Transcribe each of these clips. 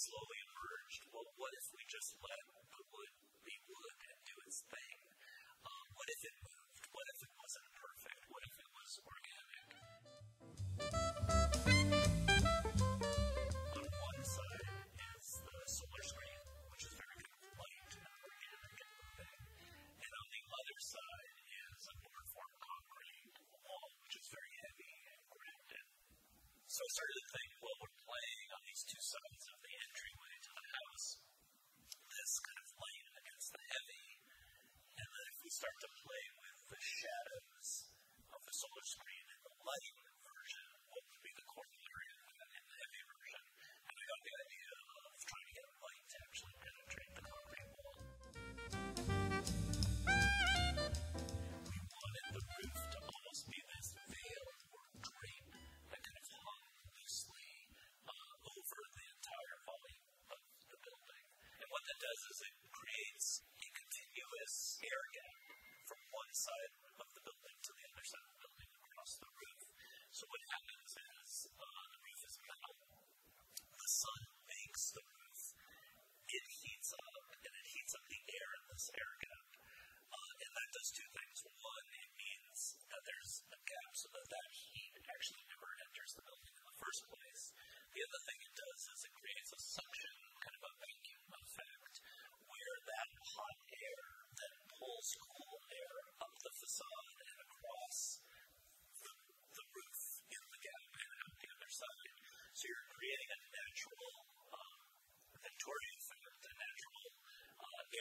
slowly emerged, well, what if we just let the wood be wood and do its thing? Um, what if it moved? What if it wasn't perfect? What if it was organic? On one side is the solar screen, which is very kind light and organic and moving. And on the other side is a more form concrete wall, which is very heavy and grounded. So I started to think, start to play with the shadows of the solar screen. And the light someone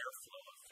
overfloweth